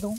cuidam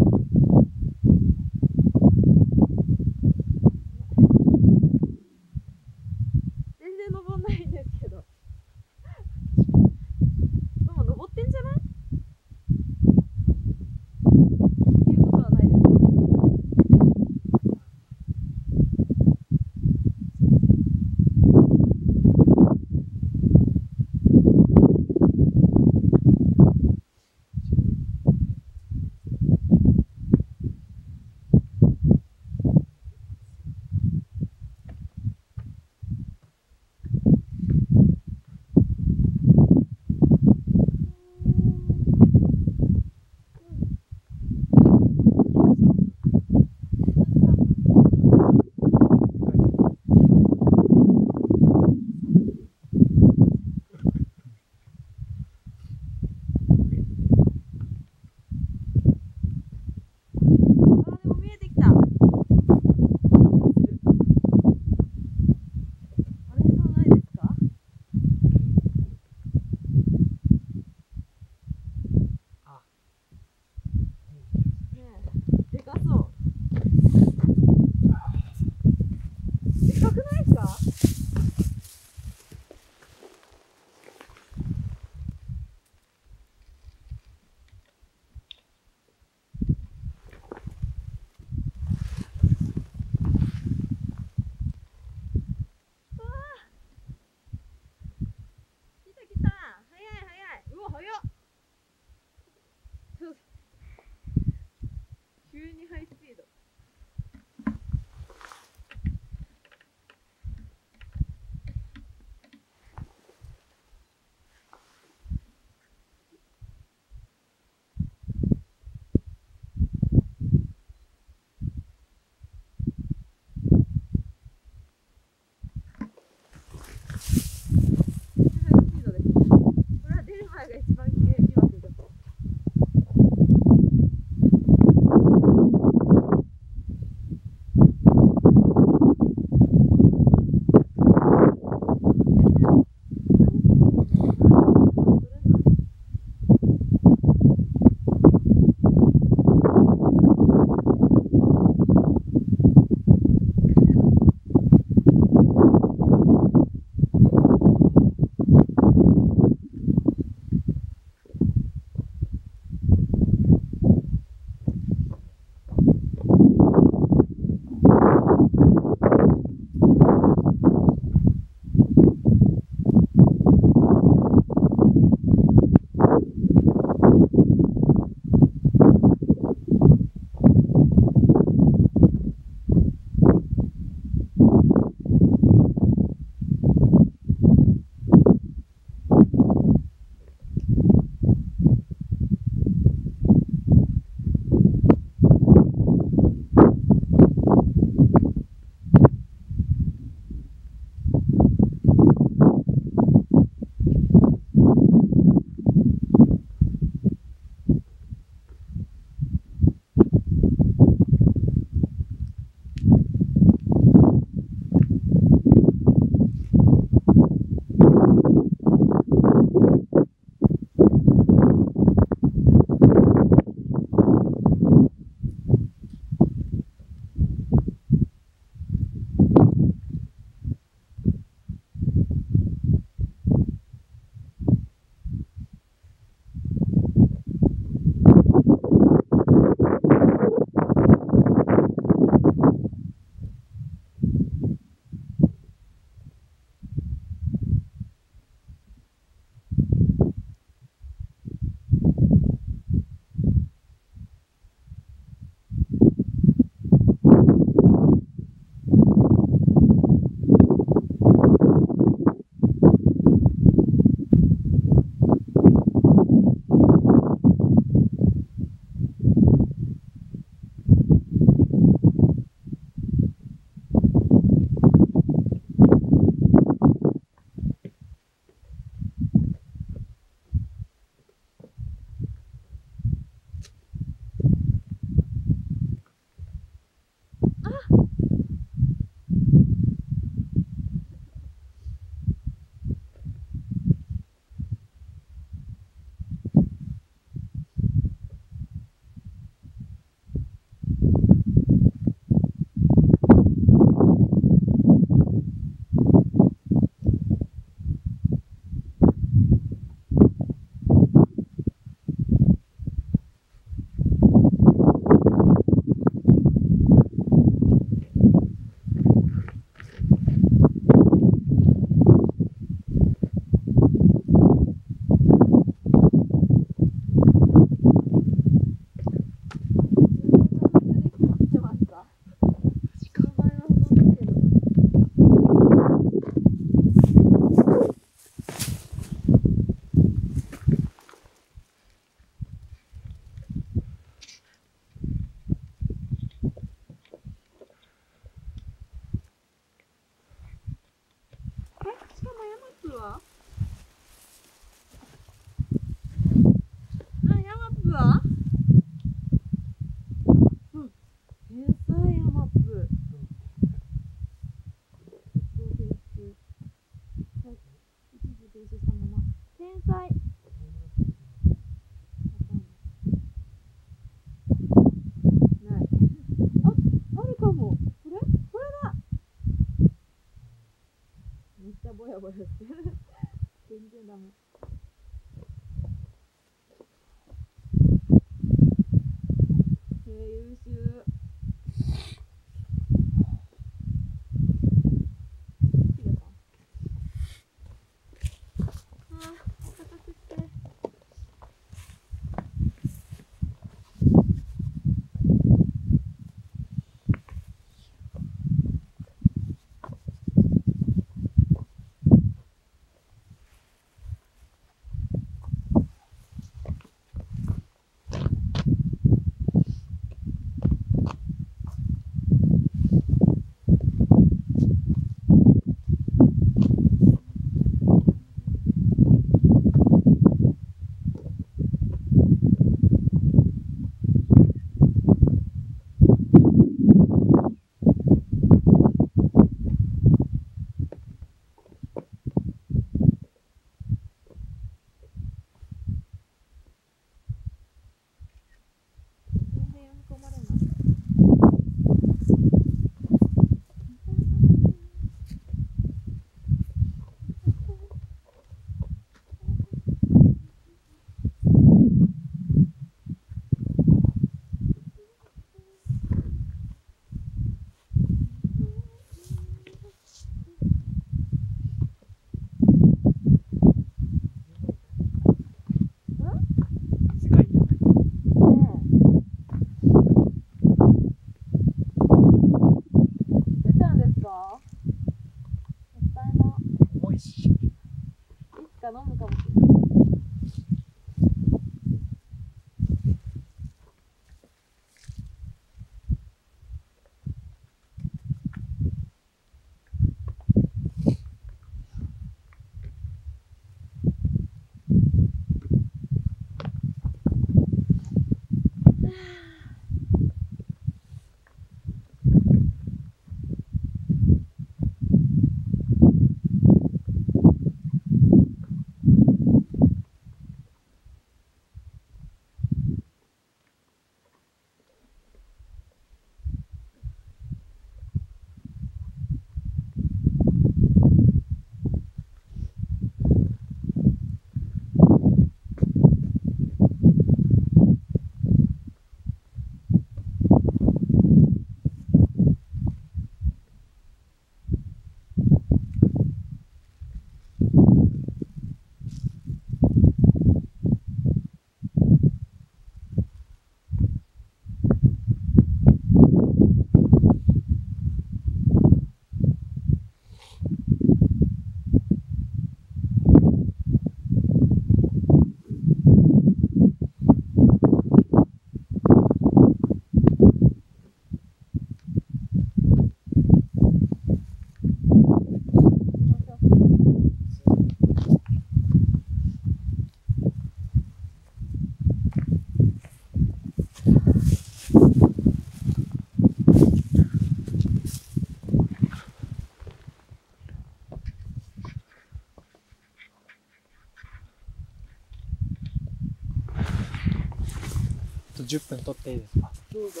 10分撮っていいですか？どうぞ。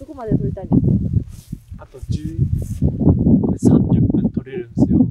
どこまで撮りたいんですか？あと10、こ30分撮れるんですよ。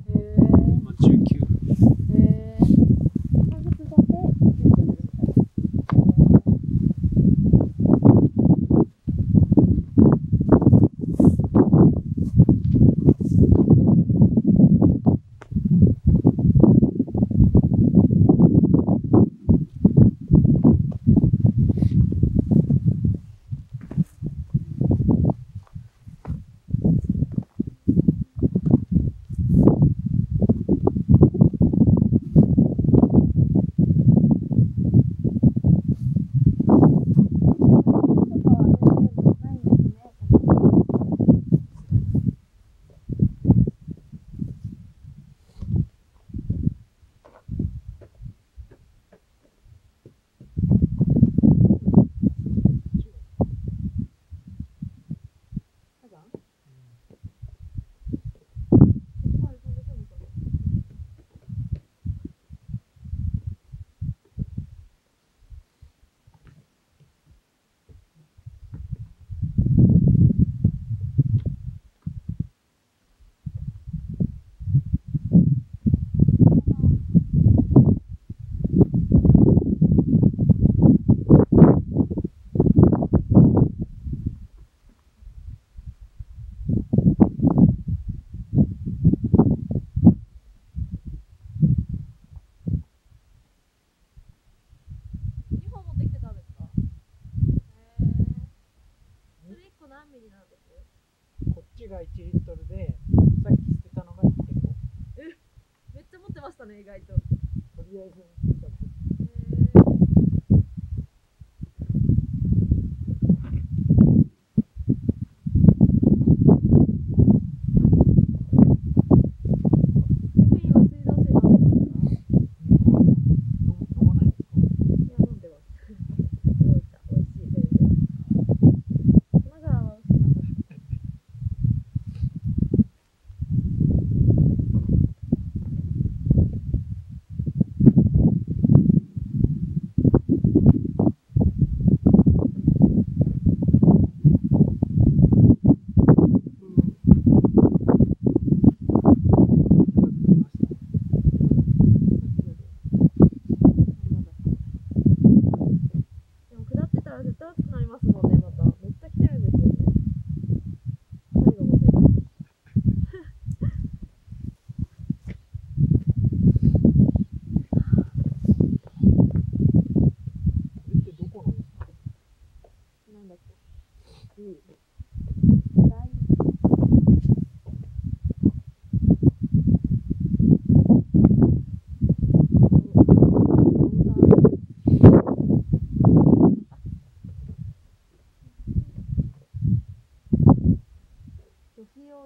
が1リットルでさっき捨てたのが1.5えめっちゃ持ってましたね意外と。とりあえず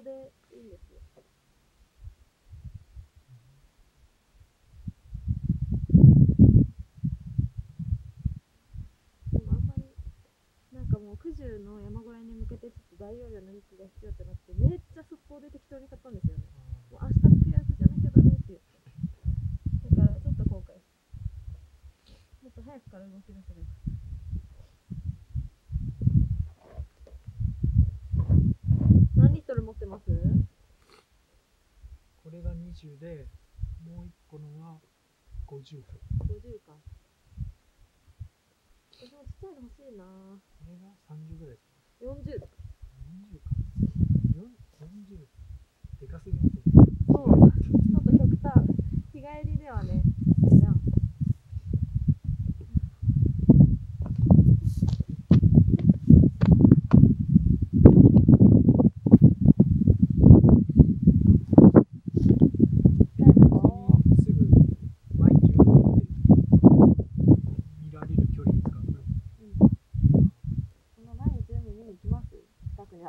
でいいんですよ。でもあんまり、なんかもう九十の山小屋に向けてちょっと大容量のリュが必要ってなって、めっちゃ速攻で適当に買ったんですよね。もう明日着くやつじゃなきゃダメっていう。だからちょっと後悔もっと早くから動き出せばよかった。でもう一個のは50分50か。でもちっちゃいの欲しいな。これが30ぐらいですか40 40か。40, 40でかすぎます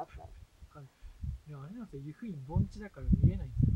なくな。いや、あれなんですよ、湯布院盆地だから見えないんですよ。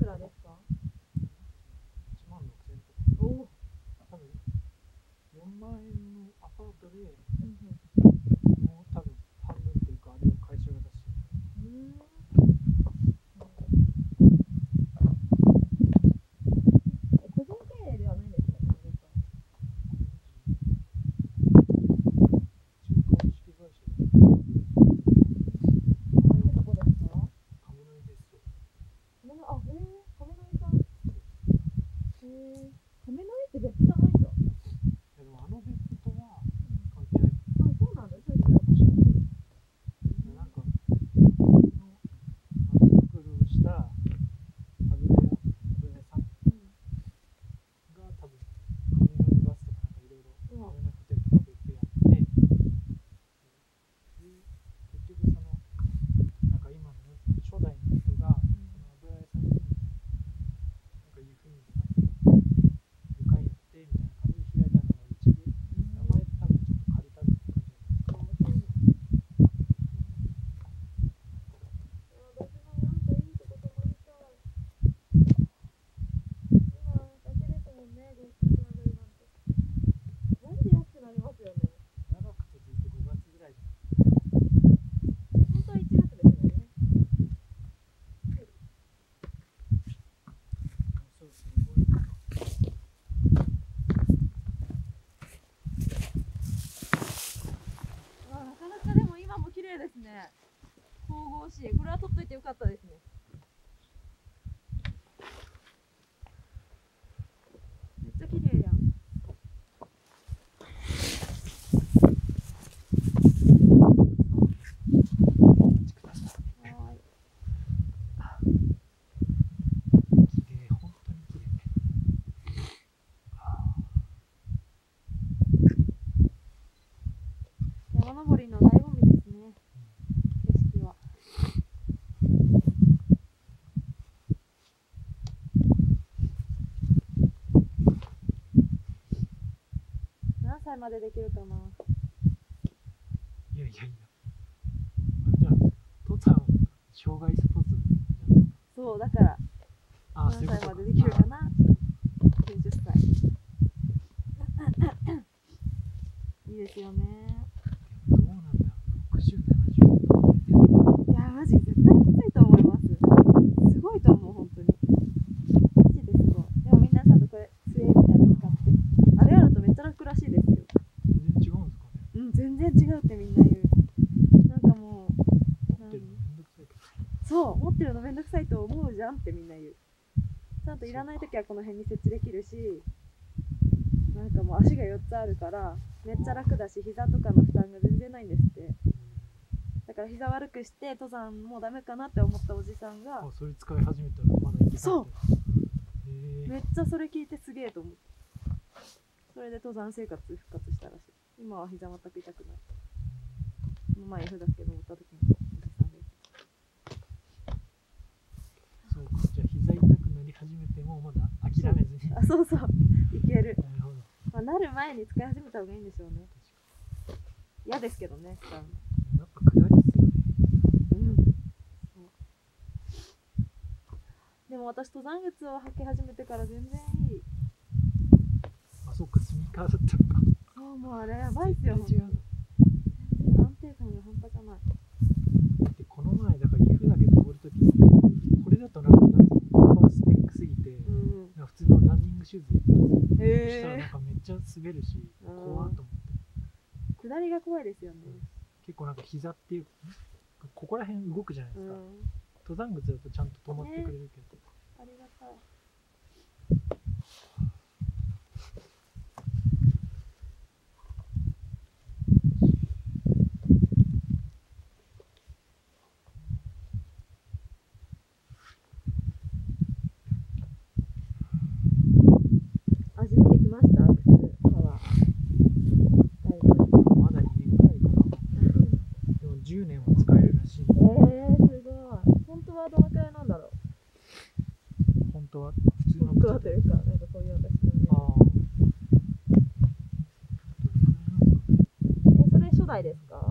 くらですしい。これは取っといてよかったですね。めっちゃ綺麗やん。はーい。綺麗本当に綺麗山登りの醍醐味ですね。景色は。何歳までできるかな。いやいやいやあれじゃないですか登山障害スポーツそう、だからあ何歳までできるかな。90歳。いいですよね。どうなんだろう60、70年登れてるのかいや、マジ絶対きついと思います。すごいと思う、本当に。マジですごい。でもみんなちゃんとこれ、杖みたいなの使って。あれやるとめっちゃ楽らしいですよ。全然違うんですかねうん、全然違うってみんな言う。なんかもう、持ってるのめんどくさいけどそう、持ってるのめんどくさいと思うじゃんってみんな言う。ちゃんといらないときはこの辺に設置できるし、なんかもう。足が4つあるから、めっちゃ楽だし、膝とかの負担が全然ないんですって。だから膝悪くして登山もう。ダメかなって思ったおじさんがあ、それ使い始めたらまだいけないそう。めっちゃそれ聞いてすげえと思ってそれで登山生活復活したらしい今は膝全く痛くない前 F だけ登った時におじさんがそうかじゃあ膝痛くなり始めてもまだ諦めずにあそうそう。いける、なるほど。まあ、なる前に使い始めた方がいいんでしょうね。嫌ですけどね使うの。やっぱ下りっすよね。うん。でも私登山靴を履き始めてから全然いい。あそっかスニーカーだったのか。そうもうあれやばいっすよ全然安定感が半端じゃない。でこの前だからしたらへなんかめっちゃ滑るしうん。怖っと思って。え下りが怖いですよね。結構なんか膝っていうここら辺動くじゃないでうすか、ん。登山靴だとちゃんと止まってくれるけど、ありがたい味出てきました靴革だいぶまだ2年ぐらいかなでも10年は使えるらしい。えー、すごい。本当はどのくらいなんだろう。本当は普通の。本当はというかなんかそういう私のねああえそれ初代ですか？